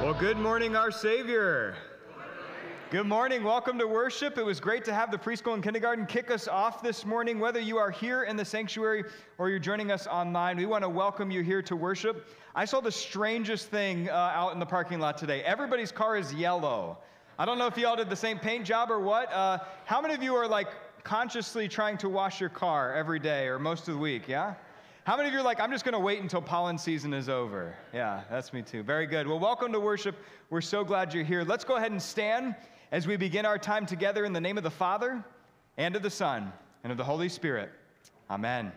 Well, good morning, our Savior. Good morning. Welcome to worship. It was great to have the preschool and kindergarten kick us off this morning. Whether you are here in the sanctuary or you're joining us online, we want to welcome you here to worship. I saw the strangest thing uh, out in the parking lot today. Everybody's car is yellow. I don't know if y'all did the same paint job or what. Uh, how many of you are like consciously trying to wash your car every day or most of the week? Yeah? How many of you are like, I'm just going to wait until pollen season is over? Yeah, that's me too. Very good. Well, welcome to worship. We're so glad you're here. Let's go ahead and stand as we begin our time together in the name of the Father, and of the Son, and of the Holy Spirit. Amen.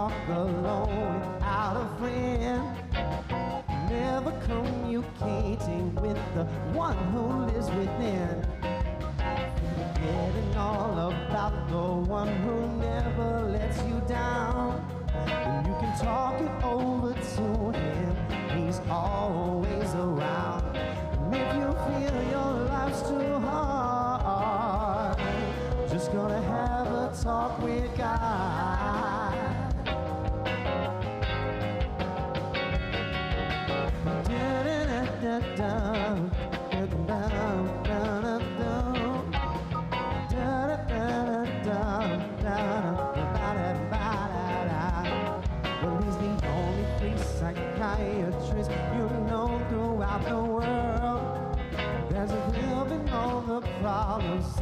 Talk alone without a friend. Never communicating with the one who lives within. Forgetting all about the one who never lets you down. And you can talk it over to him, he's always around. And if you feel your life's too hard, just gonna have a talk with God.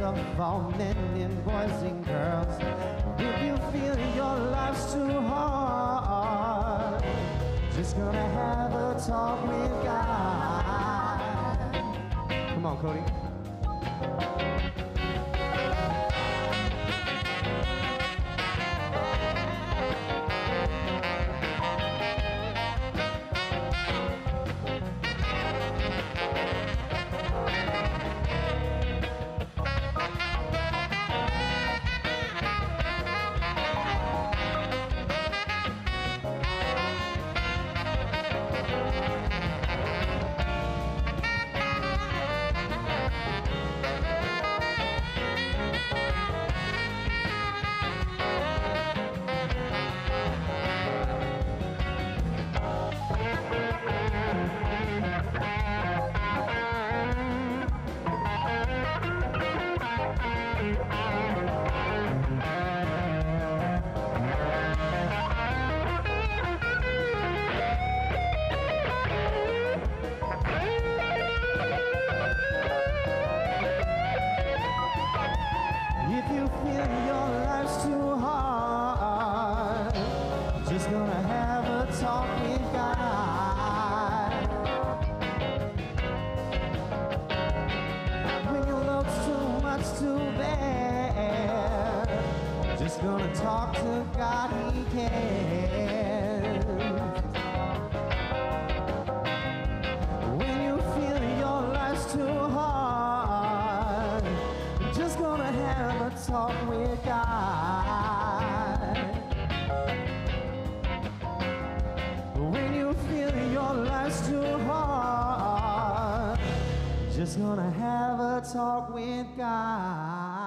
Of all men and boys and girls. If you feel your life's too hard, just gonna have a talk with God. Come on, Cody. Just gonna have a talk with God.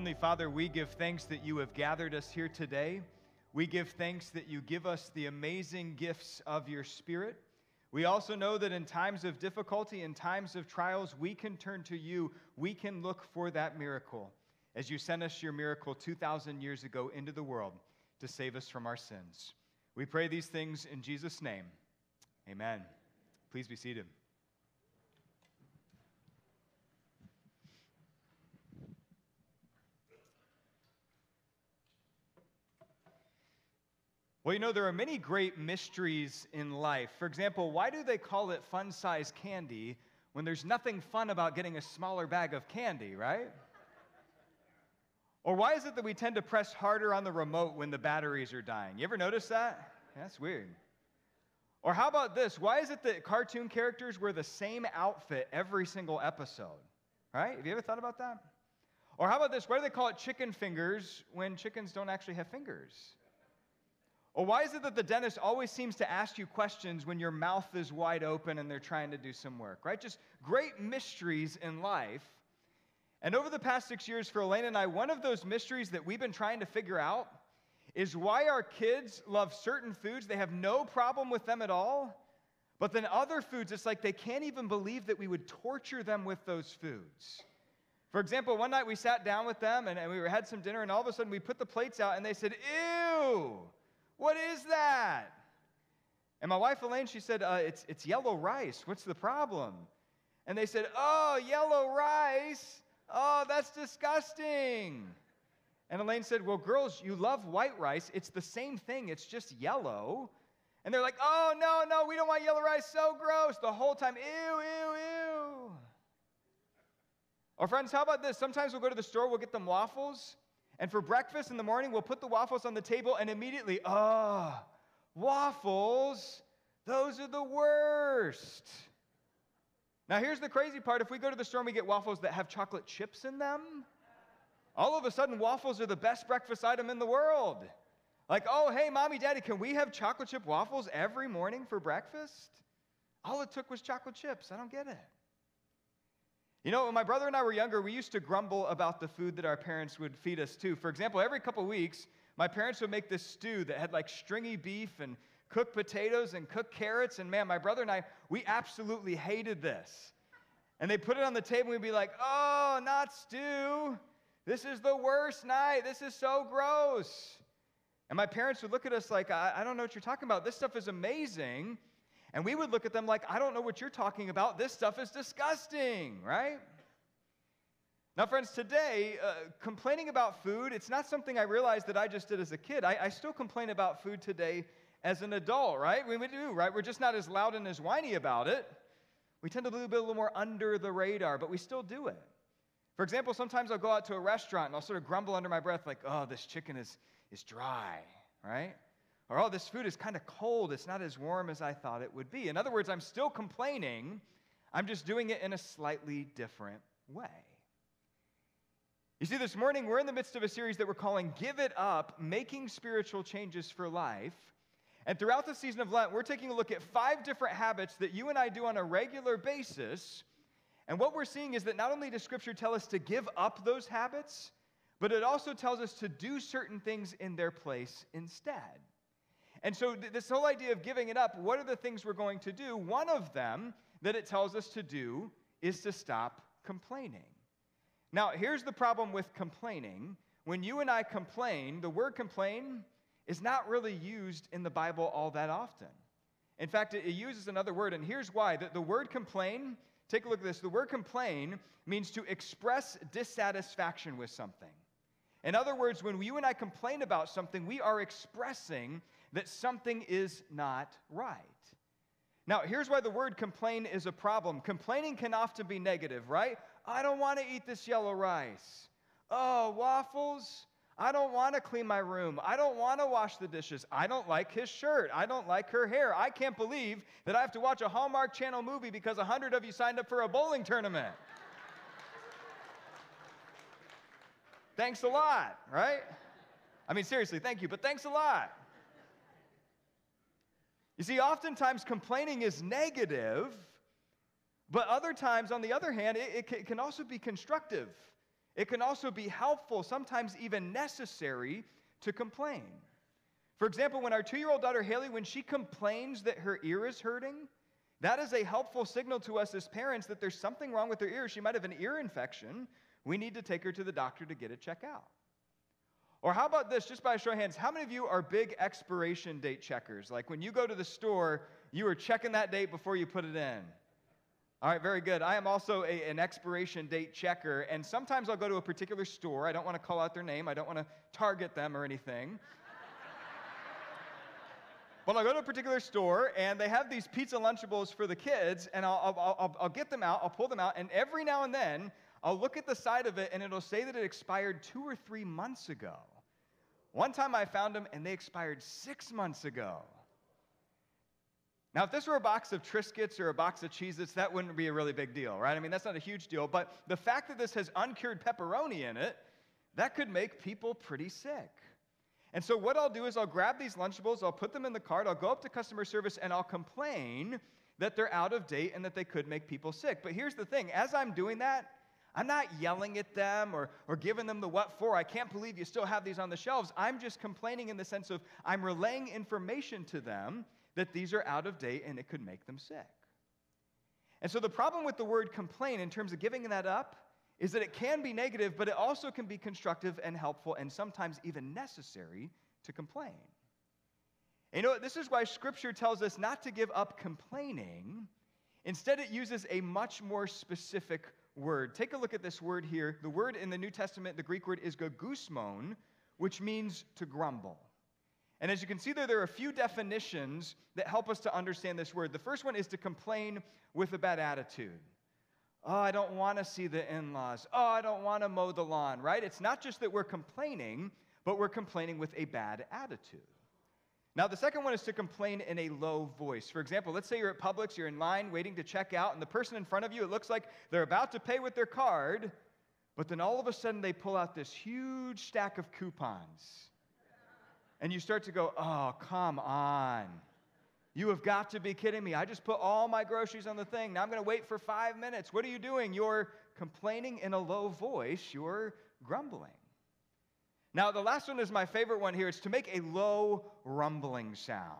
Heavenly Father, we give thanks that you have gathered us here today. We give thanks that you give us the amazing gifts of your Spirit. We also know that in times of difficulty, in times of trials, we can turn to you. We can look for that miracle as you sent us your miracle 2,000 years ago into the world to save us from our sins. We pray these things in Jesus' name. Amen. Please be seated. Well, you know, there are many great mysteries in life. For example, why do they call it fun size candy when there's nothing fun about getting a smaller bag of candy, right? Or why is it that we tend to press harder on the remote when the batteries are dying? You ever notice that? That's weird. Or how about this? Why is it that cartoon characters wear the same outfit every single episode? Right? Have you ever thought about that? Or how about this? Why do they call it chicken fingers when chickens don't actually have fingers? Or why is it that the dentist always seems to ask you questions when your mouth is wide open and they're trying to do some work, right? Just great mysteries in life. And over the past six years for Elaine and I, one of those mysteries that we've been trying to figure out is why our kids love certain foods. They have no problem with them at all. But then other foods, it's like they can't even believe that we would torture them with those foods. For example, one night we sat down with them and, and we had some dinner, and all of a sudden we put the plates out and they said, Ew! What is that? And my wife Elaine, she said, uh, it's, it's yellow rice. What's the problem? And they said, Oh, yellow rice. Oh, that's disgusting. And Elaine said, Well, girls, you love white rice. It's the same thing, it's just yellow. And they're like, Oh, no, no, we don't want yellow rice. So gross. The whole time, ew, ew, ew. Or, friends, how about this? Sometimes we'll go to the store, we'll get them waffles, and for breakfast in the morning, we'll put the waffles on the table and immediately, oh, waffles, those are the worst. Now, here's the crazy part if we go to the store and we get waffles that have chocolate chips in them, all of a sudden, waffles are the best breakfast item in the world. Like, oh, hey, mommy, daddy, can we have chocolate chip waffles every morning for breakfast? All it took was chocolate chips. I don't get it. You know, when my brother and I were younger, we used to grumble about the food that our parents would feed us too. For example, every couple weeks, my parents would make this stew that had like stringy beef and cooked potatoes and cooked carrots. And man, my brother and I, we absolutely hated this. And they put it on the table, and we'd be like, oh, not stew. This is the worst night. This is so gross. And my parents would look at us like, I, I don't know what you're talking about. This stuff is amazing. And we would look at them like, I don't know what you're talking about. This stuff is disgusting, right? Now, friends, today, uh, complaining about food, it's not something I realized that I just did as a kid. I, I still complain about food today as an adult, right? We, we do, right? We're just not as loud and as whiny about it. We tend to be a little more under the radar, but we still do it. For example, sometimes I'll go out to a restaurant and I'll sort of grumble under my breath, like, oh, this chicken is, is dry, right? Or, oh, this food is kind of cold. It's not as warm as I thought it would be. In other words, I'm still complaining. I'm just doing it in a slightly different way. You see, this morning we're in the midst of a series that we're calling Give It Up Making Spiritual Changes for Life. And throughout the season of Lent, we're taking a look at five different habits that you and I do on a regular basis. And what we're seeing is that not only does Scripture tell us to give up those habits, but it also tells us to do certain things in their place instead. And so, th- this whole idea of giving it up, what are the things we're going to do? One of them that it tells us to do is to stop complaining. Now, here's the problem with complaining. When you and I complain, the word complain is not really used in the Bible all that often. In fact, it, it uses another word, and here's why. The, the word complain, take a look at this. The word complain means to express dissatisfaction with something. In other words, when you and I complain about something, we are expressing that something is not right. Now, here's why the word complain is a problem. Complaining can often be negative, right? I don't want to eat this yellow rice. Oh, waffles? I don't want to clean my room. I don't want to wash the dishes. I don't like his shirt. I don't like her hair. I can't believe that I have to watch a Hallmark Channel movie because a hundred of you signed up for a bowling tournament. thanks a lot, right? I mean, seriously, thank you, but thanks a lot. You see, oftentimes complaining is negative, but other times, on the other hand, it, it can also be constructive. It can also be helpful, sometimes even necessary, to complain. For example, when our two year old daughter Haley, when she complains that her ear is hurting, that is a helpful signal to us as parents that there's something wrong with her ear. She might have an ear infection. We need to take her to the doctor to get it checked out. Or how about this, just by a show of hands, how many of you are big expiration date checkers? Like when you go to the store, you are checking that date before you put it in. All right, very good. I am also a, an expiration date checker, and sometimes I'll go to a particular store. I don't want to call out their name, I don't want to target them or anything. but I'll go to a particular store, and they have these pizza Lunchables for the kids, and I'll, I'll, I'll, I'll get them out, I'll pull them out, and every now and then, I'll look at the side of it, and it'll say that it expired two or three months ago. One time I found them, and they expired six months ago. Now, if this were a box of Triscuits or a box of Cheez Its, that wouldn't be a really big deal, right? I mean, that's not a huge deal. But the fact that this has uncured pepperoni in it, that could make people pretty sick. And so, what I'll do is I'll grab these Lunchables, I'll put them in the cart, I'll go up to customer service, and I'll complain that they're out of date and that they could make people sick. But here's the thing as I'm doing that, I'm not yelling at them or, or giving them the what for. I can't believe you still have these on the shelves. I'm just complaining in the sense of I'm relaying information to them that these are out of date and it could make them sick. And so the problem with the word complain in terms of giving that up is that it can be negative, but it also can be constructive and helpful and sometimes even necessary to complain. And you know, this is why Scripture tells us not to give up complaining. Instead, it uses a much more specific word. Take a look at this word here. The word in the New Testament, the Greek word is gogusmon, which means to grumble. And as you can see there, there are a few definitions that help us to understand this word. The first one is to complain with a bad attitude. Oh, I don't want to see the in laws. Oh, I don't want to mow the lawn, right? It's not just that we're complaining, but we're complaining with a bad attitude. Now, the second one is to complain in a low voice. For example, let's say you're at Publix, you're in line waiting to check out, and the person in front of you, it looks like they're about to pay with their card, but then all of a sudden they pull out this huge stack of coupons and you start to go, oh, come on. You have got to be kidding me. I just put all my groceries on the thing. Now I'm going to wait for five minutes. What are you doing? You're complaining in a low voice. You're grumbling. Now, the last one is my favorite one here. It's to make a low rumbling sound.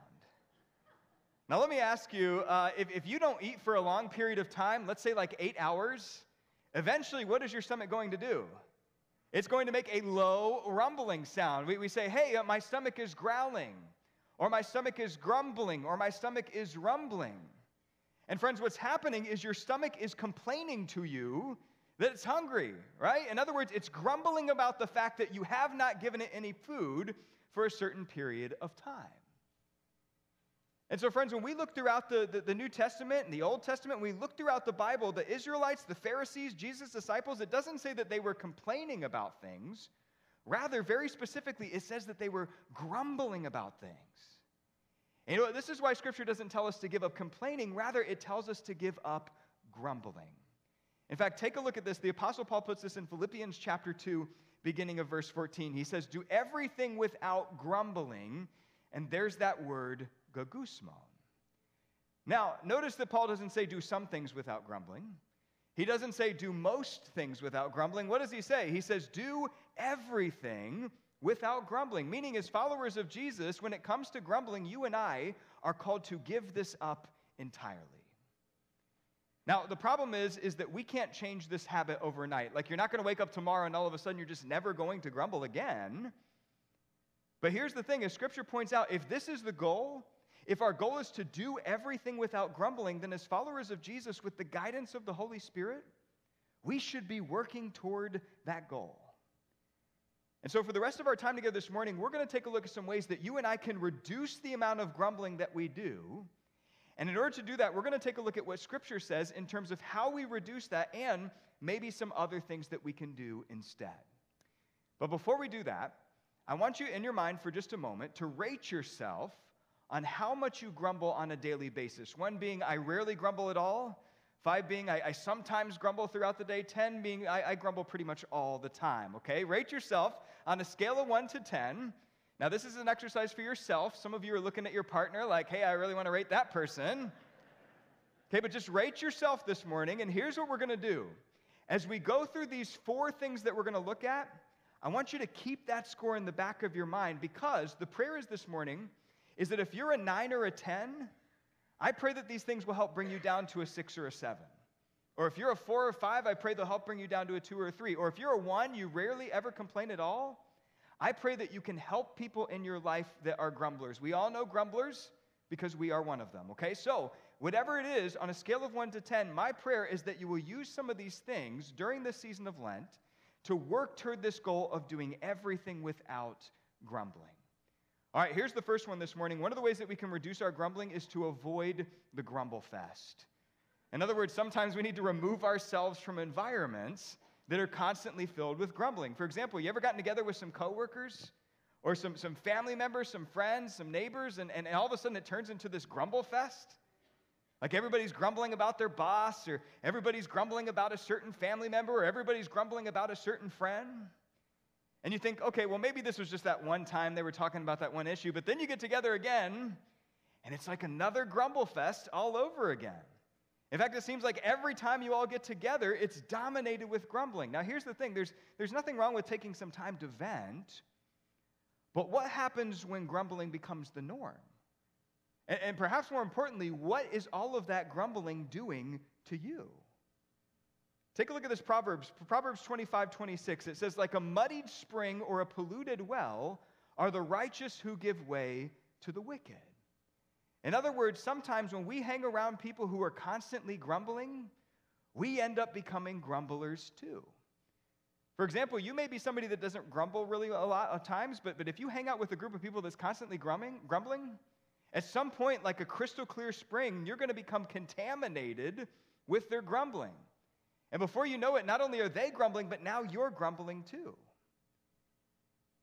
Now, let me ask you uh, if, if you don't eat for a long period of time, let's say like eight hours, eventually, what is your stomach going to do? It's going to make a low rumbling sound. We, we say, hey, uh, my stomach is growling, or my stomach is grumbling, or my stomach is rumbling. And friends, what's happening is your stomach is complaining to you that it's hungry, right? In other words, it's grumbling about the fact that you have not given it any food for a certain period of time. And so, friends, when we look throughout the, the, the, New Testament and the Old Testament, we look throughout the Bible, the Israelites, the Pharisees, Jesus' disciples, it doesn't say that they were complaining about things. Rather, very specifically, it says that they were grumbling about things. And you know, this is why Scripture doesn't tell us to give up complaining, rather, it tells us to give up grumbling. In fact, take a look at this. The Apostle Paul puts this in Philippians chapter 2, beginning of verse 14. He says, Do everything without grumbling, and there's that word gogusmon. Now, notice that Paul doesn't say do some things without grumbling. He doesn't say do most things without grumbling. What does he say? He says do everything without grumbling. Meaning, as followers of Jesus, when it comes to grumbling, you and I are called to give this up entirely. Now, the problem is, is that we can't change this habit overnight. Like, you're not going to wake up tomorrow and all of a sudden you're just never going to grumble again. But here's the thing as Scripture points out, if this is the goal, if our goal is to do everything without grumbling, then as followers of Jesus, with the guidance of the Holy Spirit, we should be working toward that goal. And so, for the rest of our time together this morning, we're going to take a look at some ways that you and I can reduce the amount of grumbling that we do. And in order to do that, we're going to take a look at what Scripture says in terms of how we reduce that and maybe some other things that we can do instead. But before we do that, I want you in your mind for just a moment to rate yourself on how much you grumble on a daily basis. One being, I rarely grumble at all. Five being, I, I sometimes grumble throughout the day. Ten being, I, I grumble pretty much all the time. Okay? Rate yourself on a scale of one to ten. Now, this is an exercise for yourself. Some of you are looking at your partner like, hey, I really want to rate that person. Okay, but just rate yourself this morning, and here's what we're going to do. As we go through these four things that we're going to look at, I want you to keep that score in the back of your mind because the prayer is this morning is that if you're a nine or a 10, I pray that these things will help bring you down to a six or a seven. Or if you're a four or five, I pray they'll help bring you down to a two or a three. Or if you're a one, you rarely ever complain at all. I pray that you can help people in your life that are grumblers. We all know grumblers because we are one of them, okay? So, whatever it is, on a scale of one to 10, my prayer is that you will use some of these things during this season of Lent to work toward this goal of doing everything without grumbling. All right, here's the first one this morning. One of the ways that we can reduce our grumbling is to avoid the grumble fest. In other words, sometimes we need to remove ourselves from environments that are constantly filled with grumbling. For example, you ever gotten together with some coworkers or some, some family members, some friends, some neighbors, and, and all of a sudden it turns into this grumble fest? Like everybody's grumbling about their boss, or everybody's grumbling about a certain family member, or everybody's grumbling about a certain friend. And you think, okay, well, maybe this was just that one time they were talking about that one issue, but then you get together again, and it's like another grumble fest all over again. In fact, it seems like every time you all get together, it's dominated with grumbling. Now, here's the thing there's, there's nothing wrong with taking some time to vent, but what happens when grumbling becomes the norm? And, and perhaps more importantly, what is all of that grumbling doing to you? Take a look at this Proverbs, Proverbs 25, 26. It says, like a muddied spring or a polluted well are the righteous who give way to the wicked. In other words, sometimes when we hang around people who are constantly grumbling, we end up becoming grumblers too. For example, you may be somebody that doesn't grumble really a lot of times, but, but if you hang out with a group of people that's constantly grumbling, grumbling, at some point, like a crystal clear spring, you're going to become contaminated with their grumbling. And before you know it, not only are they grumbling, but now you're grumbling too.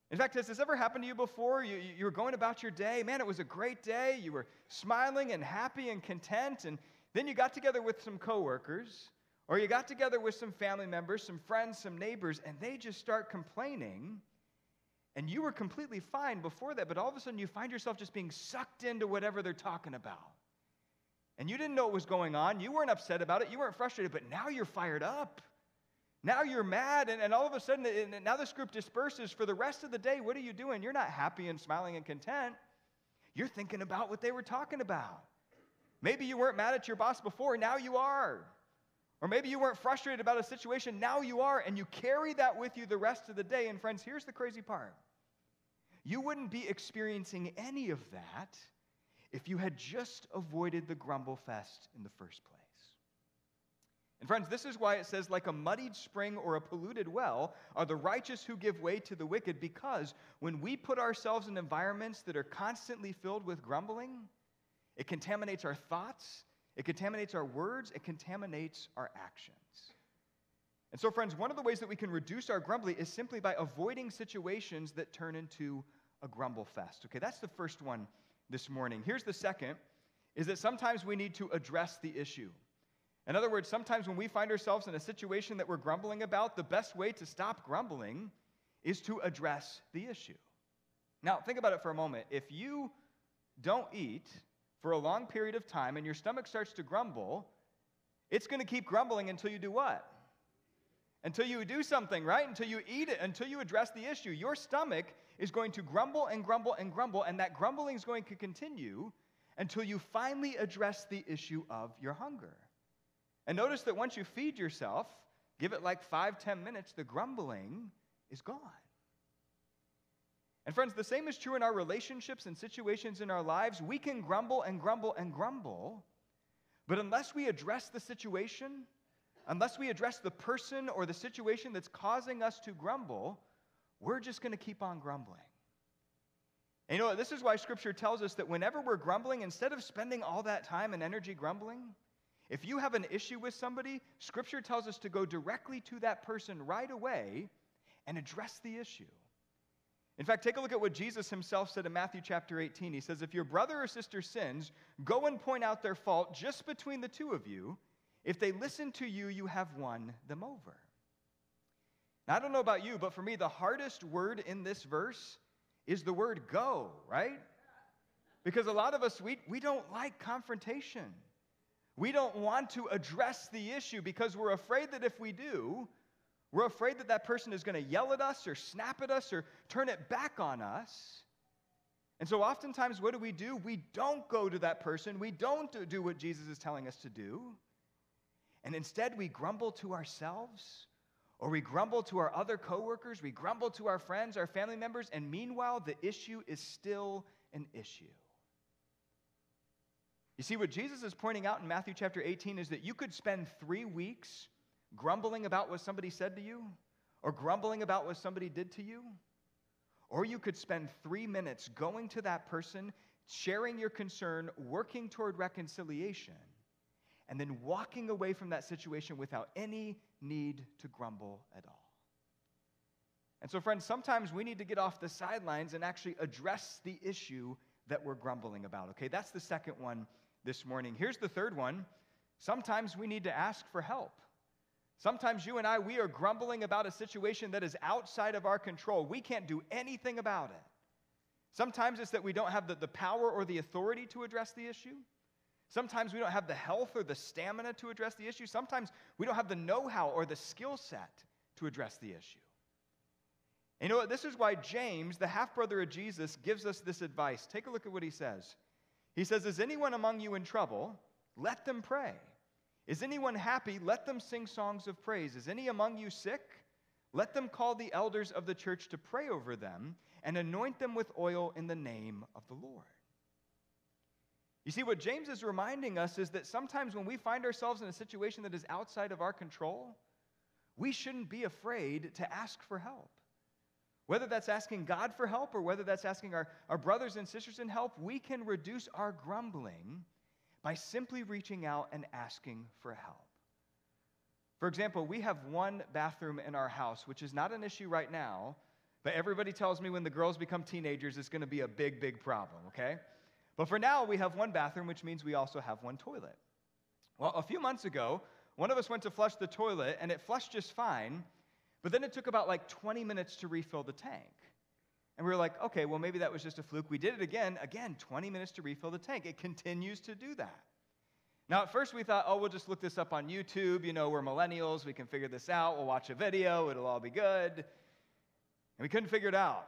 In fact, has this ever happened to you before? You, you were going about your day. Man, it was a great day. You were smiling and happy and content. And then you got together with some coworkers, or you got together with some family members, some friends, some neighbors, and they just start complaining and you were completely fine before that, but all of a sudden you find yourself just being sucked into whatever they're talking about. And you didn't know what was going on. You weren't upset about it. You weren't frustrated, but now you're fired up. Now you're mad, and, and all of a sudden, and now this group disperses for the rest of the day. What are you doing? You're not happy and smiling and content. You're thinking about what they were talking about. Maybe you weren't mad at your boss before, now you are. Or maybe you weren't frustrated about a situation, now you are, and you carry that with you the rest of the day. And friends, here's the crazy part you wouldn't be experiencing any of that if you had just avoided the grumble fest in the first place. And friends, this is why it says, like a muddied spring or a polluted well are the righteous who give way to the wicked, because when we put ourselves in environments that are constantly filled with grumbling, it contaminates our thoughts, it contaminates our words, it contaminates our actions. And so, friends, one of the ways that we can reduce our grumbling is simply by avoiding situations that turn into a grumble fest. Okay, that's the first one this morning. Here's the second is that sometimes we need to address the issue. In other words, sometimes when we find ourselves in a situation that we're grumbling about, the best way to stop grumbling is to address the issue. Now, think about it for a moment. If you don't eat for a long period of time and your stomach starts to grumble, it's going to keep grumbling until you do what? Until you do something, right? Until you eat it, until you address the issue. Your stomach is going to grumble and grumble and grumble, and that grumbling is going to continue until you finally address the issue of your hunger. And notice that once you feed yourself, give it like five, ten minutes, the grumbling is gone. And friends, the same is true in our relationships and situations in our lives. We can grumble and grumble and grumble, but unless we address the situation, unless we address the person or the situation that's causing us to grumble, we're just going to keep on grumbling. And you know, this is why Scripture tells us that whenever we're grumbling, instead of spending all that time and energy grumbling, if you have an issue with somebody, Scripture tells us to go directly to that person right away and address the issue. In fact, take a look at what Jesus himself said in Matthew chapter 18. He says, If your brother or sister sins, go and point out their fault just between the two of you. If they listen to you, you have won them over. Now, I don't know about you, but for me, the hardest word in this verse is the word go, right? Because a lot of us, we, we don't like confrontation. We don't want to address the issue because we're afraid that if we do, we're afraid that that person is going to yell at us or snap at us or turn it back on us. And so, oftentimes, what do we do? We don't go to that person. We don't do what Jesus is telling us to do. And instead, we grumble to ourselves or we grumble to our other coworkers, we grumble to our friends, our family members, and meanwhile, the issue is still an issue. You see, what Jesus is pointing out in Matthew chapter 18 is that you could spend three weeks grumbling about what somebody said to you, or grumbling about what somebody did to you, or you could spend three minutes going to that person, sharing your concern, working toward reconciliation, and then walking away from that situation without any need to grumble at all. And so, friends, sometimes we need to get off the sidelines and actually address the issue that we're grumbling about. Okay, that's the second one this morning. Here's the third one. Sometimes we need to ask for help. Sometimes you and I, we are grumbling about a situation that is outside of our control. We can't do anything about it. Sometimes it's that we don't have the, the power or the authority to address the issue. Sometimes we don't have the health or the stamina to address the issue. Sometimes we don't have the know how or the skill set to address the issue. And you know what? This is why James, the half brother of Jesus, gives us this advice. Take a look at what he says. He says, Is anyone among you in trouble? Let them pray. Is anyone happy? Let them sing songs of praise. Is any among you sick? Let them call the elders of the church to pray over them and anoint them with oil in the name of the Lord. You see, what James is reminding us is that sometimes when we find ourselves in a situation that is outside of our control, we shouldn't be afraid to ask for help. Whether that's asking God for help or whether that's asking our, our brothers and sisters in help, we can reduce our grumbling by simply reaching out and asking for help. For example, we have one bathroom in our house, which is not an issue right now, but everybody tells me when the girls become teenagers, it's going to be a big, big problem, okay? But for now, we have one bathroom, which means we also have one toilet. Well, a few months ago, one of us went to flush the toilet, and it flushed just fine, but then it took about like 20 minutes to refill the tank. And we were like, okay, well, maybe that was just a fluke. We did it again, again, 20 minutes to refill the tank. It continues to do that. Now, at first we thought, oh, we'll just look this up on YouTube. You know, we're millennials. We can figure this out. We'll watch a video. It'll all be good. And we couldn't figure it out.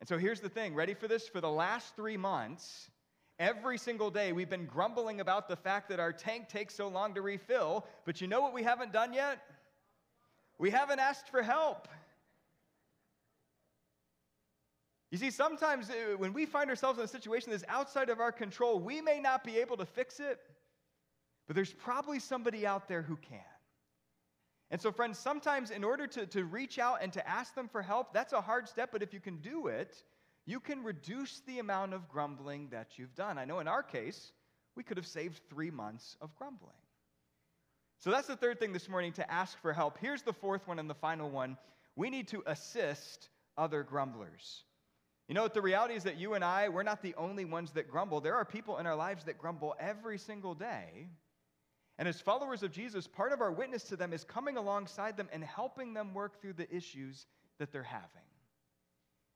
And so here's the thing ready for this? For the last three months, every single day, we've been grumbling about the fact that our tank takes so long to refill. But you know what we haven't done yet? We haven't asked for help. You see, sometimes uh, when we find ourselves in a situation that's outside of our control, we may not be able to fix it, but there's probably somebody out there who can. And so, friends, sometimes in order to, to reach out and to ask them for help, that's a hard step, but if you can do it, you can reduce the amount of grumbling that you've done. I know in our case, we could have saved three months of grumbling. So that's the third thing this morning to ask for help. Here's the fourth one and the final one we need to assist other grumblers. You know, what? the reality is that you and I, we're not the only ones that grumble. There are people in our lives that grumble every single day. And as followers of Jesus, part of our witness to them is coming alongside them and helping them work through the issues that they're having.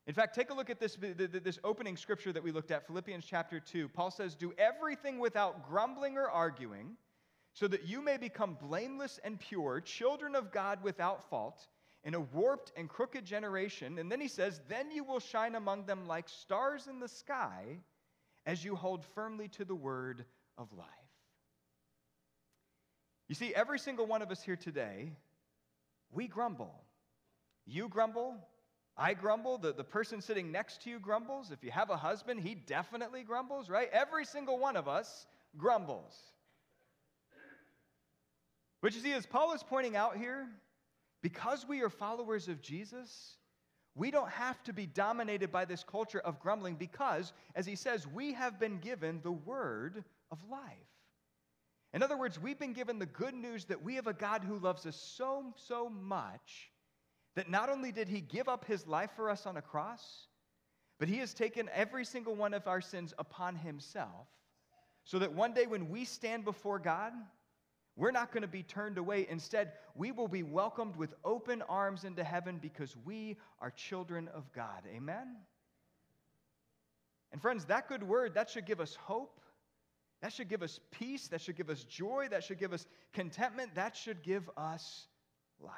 In fact, take a look at this, this opening scripture that we looked at, Philippians chapter 2. Paul says, Do everything without grumbling or arguing, so that you may become blameless and pure, children of God without fault, in a warped and crooked generation. And then he says, Then you will shine among them like stars in the sky as you hold firmly to the word of life. You see, every single one of us here today, we grumble. You grumble. I grumble. The, the person sitting next to you grumbles. If you have a husband, he definitely grumbles, right? Every single one of us grumbles. But you see, as Paul is pointing out here, because we are followers of Jesus, we don't have to be dominated by this culture of grumbling because, as he says, we have been given the word of life. In other words, we've been given the good news that we have a God who loves us so, so much that not only did he give up his life for us on a cross, but he has taken every single one of our sins upon himself so that one day when we stand before God, we're not going to be turned away. Instead, we will be welcomed with open arms into heaven because we are children of God. Amen? And friends, that good word, that should give us hope That should give us peace. That should give us joy. That should give us contentment. That should give us life.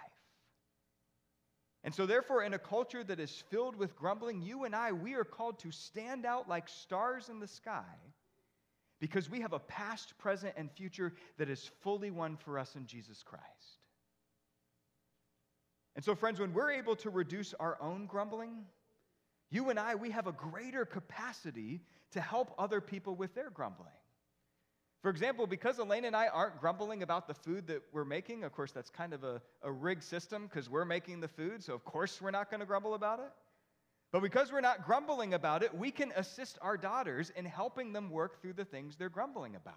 And so, therefore, in a culture that is filled with grumbling, you and I, we are called to stand out like stars in the sky because we have a past, present, and future that is fully won for us in Jesus Christ. And so, friends, when we're able to reduce our own grumbling, you and I, we have a greater capacity to help other people with their grumbling. For example, because Elaine and I aren't grumbling about the food that we're making, of course, that's kind of a, a rigged system because we're making the food, so of course we're not going to grumble about it. But because we're not grumbling about it, we can assist our daughters in helping them work through the things they're grumbling about.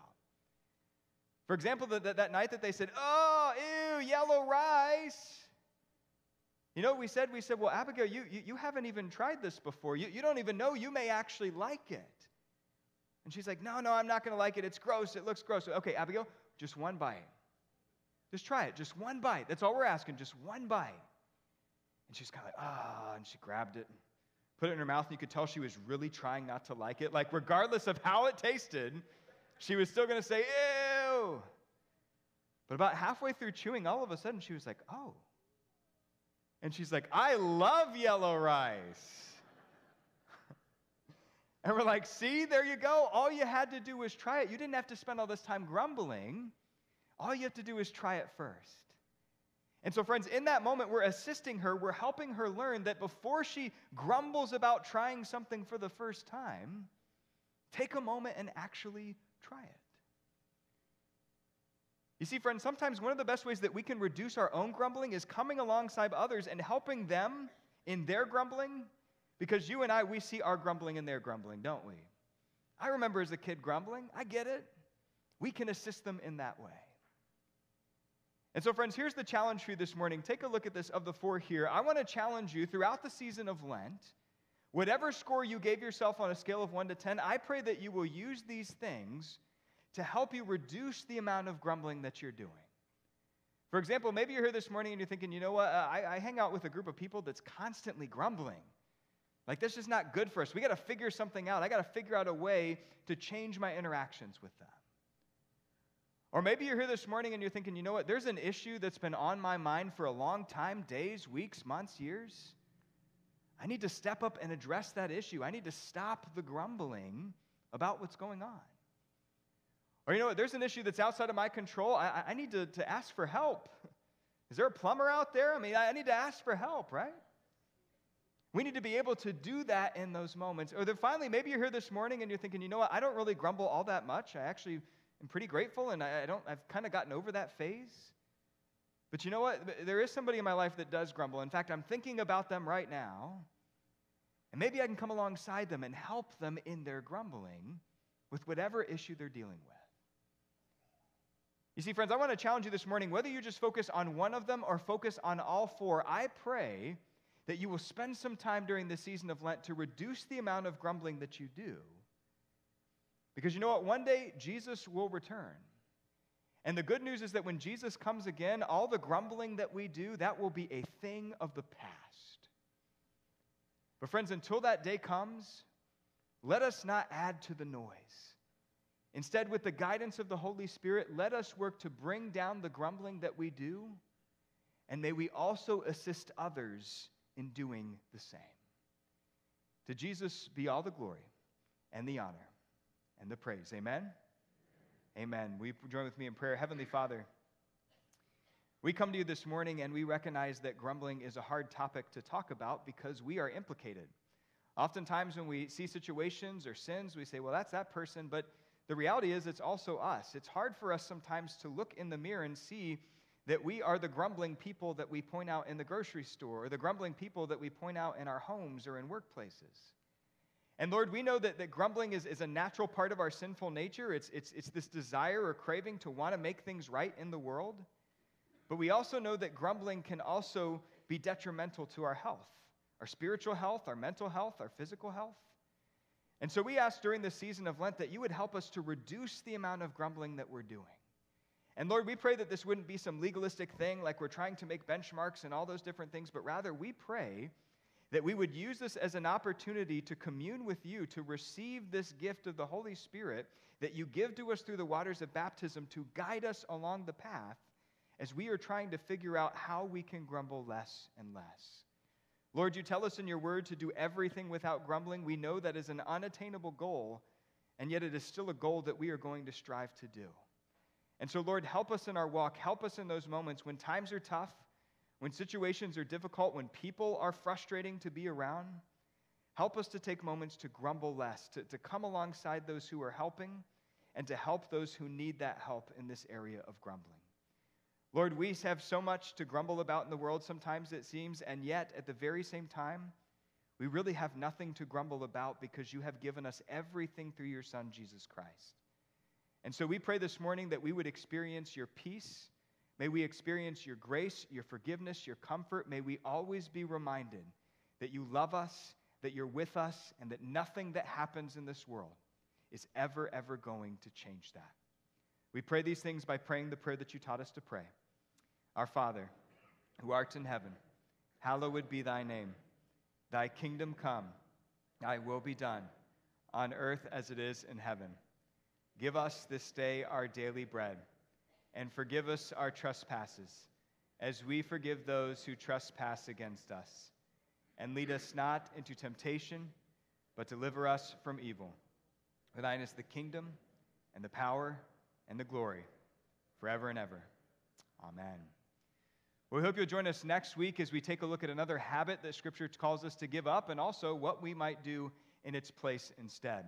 For example, that, that night that they said, Oh, ew, yellow rice. You know what we said? We said, Well, Abigail, you, you, you haven't even tried this before. You, you don't even know. You may actually like it. And she's like, No, no, I'm not going to like it. It's gross. It looks gross. Okay, Abigail, just one bite. Just try it. Just one bite. That's all we're asking. Just one bite. And she's kind of like, Ah, oh, and she grabbed it put it in her mouth, and you could tell she was really trying not to like it. Like, regardless of how it tasted, she was still going to say, ew. But about halfway through chewing, all of a sudden, she was like, oh. And she's like, I love yellow rice. and we're like, see, there you go. All you had to do was try it. You didn't have to spend all this time grumbling. All you have to do is try it first. And so, friends, in that moment, we're assisting her, we're helping her learn that before she grumbles about trying something for the first time, take a moment and actually try it. You see, friends, sometimes one of the best ways that we can reduce our own grumbling is coming alongside others and helping them in their grumbling, because you and I, we see our grumbling in their grumbling, don't we? I remember as a kid grumbling, I get it. We can assist them in that way. And so, friends, here's the challenge for you this morning. Take a look at this of the four here. I want to challenge you throughout the season of Lent, whatever score you gave yourself on a scale of 1 to 10, I pray that you will use these things to help you reduce the amount of grumbling that you're doing. For example, maybe you're here this morning and you're thinking, you know what, I, I hang out with a group of people that's constantly grumbling. Like, this is not good for us. We got to figure something out. I got to figure out a way to change my interactions with them. Or maybe you're here this morning and you're thinking, you know what, there's an issue that's been on my mind for a long time days, weeks, months, years. I need to step up and address that issue. I need to stop the grumbling about what's going on. Or you know what, there's an issue that's outside of my control. I, I need to, to ask for help. Is there a plumber out there? I mean, I need to ask for help, right? We need to be able to do that in those moments. Or then finally, maybe you're here this morning and you're thinking, you know what, I don't really grumble all that much. I actually I'm pretty grateful, and I, I don't, I've kind of gotten over that phase. But you know what? There is somebody in my life that does grumble. In fact, I'm thinking about them right now. And maybe I can come alongside them and help them in their grumbling with whatever issue they're dealing with. You see, friends, I want to challenge you this morning whether you just focus on one of them or focus on all four, I pray that you will spend some time during this season of Lent to reduce the amount of grumbling that you do because you know what? One day Jesus will return. And the good news is that when Jesus comes again, all the grumbling that we do, that will be a thing of the past. But, friends, until that day comes, let us not add to the noise. Instead, with the guidance of the Holy Spirit, let us work to bring down the grumbling that we do, and may we also assist others in doing the same. To Jesus be all the glory and the honor and the praise. Amen? Amen. We join with me in prayer. Heavenly Father, we come to you this morning and we recognize that grumbling is a hard topic to talk about because we are implicated. Oftentimes, when we see situations or sins, we say, well, that's that person, but the reality is it's also us. It's hard for us sometimes to look in the mirror and see that we are the grumbling people that we point out in the grocery store or the grumbling people that we point out in our homes or in workplaces. And Lord, we know that, that grumbling is, is a natural part of our sinful nature. It's, it's, it's this desire or craving to want to make things right in the world. But we also know that grumbling can also be detrimental to our health, our spiritual health, our mental health, our physical health. And so we ask during the season of Lent that you would help us to reduce the amount of grumbling that we're doing. And Lord, we pray that this wouldn't be some legalistic thing like we're trying to make benchmarks and all those different things, but rather we pray that we would use this as an opportunity to commune with you, to receive this gift of the Holy Spirit that you give to us through the waters of baptism to guide us along the path as we are trying to figure out how we can grumble less and less. Lord, you tell us in your word to do everything without grumbling. We know that is an unattainable goal, and yet it is still a goal that we are going to strive to do. And so, Lord, help us in our walk. Help us in those moments when times are tough, when situations are difficult, when people are frustrating to be around. Help us to take moments to grumble less, to, to come alongside those who are helping, and to help those who need that help in this area of grumbling. Lord, we have so much to grumble about in the world sometimes, it seems, and yet at the very same time, we really have nothing to grumble about because you have given us everything through your Son, Jesus Christ. And so we pray this morning that we would experience your peace. May we experience your grace, your forgiveness, your comfort. May we always be reminded that you love us, that you're with us, and that nothing that happens in this world is ever, ever going to change that. We pray these things by praying the prayer that you taught us to pray. Our Father, who art in heaven, hallowed be thy name. Thy kingdom come, thy will be done, on earth as it is in heaven. Give us this day our daily bread, and forgive us our trespasses, as we forgive those who trespass against us. And lead us not into temptation, but deliver us from evil. For thine is the kingdom, and the power, and the glory, forever and ever. Amen. We hope you'll join us next week as we take a look at another habit that Scripture calls us to give up and also what we might do in its place instead.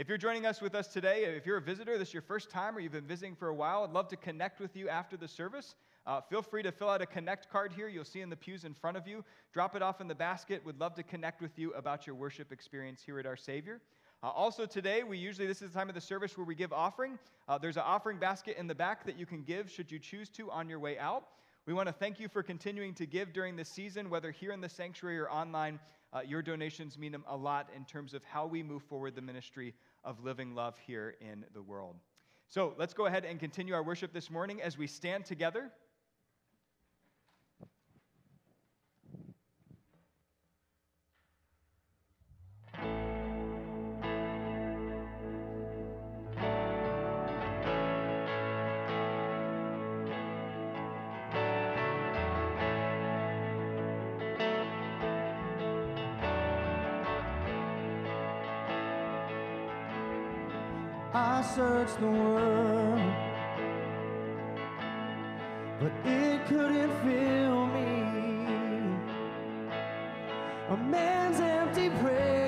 If you're joining us with us today, if you're a visitor, this is your first time or you've been visiting for a while, I'd love to connect with you after the service. Uh, feel free to fill out a connect card here. You'll see in the pews in front of you. Drop it off in the basket. Would love to connect with you about your worship experience here at our Savior. Uh, also, today, we usually, this is the time of the service where we give offering. Uh, there's an offering basket in the back that you can give should you choose to on your way out. We want to thank you for continuing to give during this season, whether here in the sanctuary or online. Uh, your donations mean a lot in terms of how we move forward the ministry of living love here in the world. So let's go ahead and continue our worship this morning as we stand together. I the world, but it couldn't fill me. A man's empty praise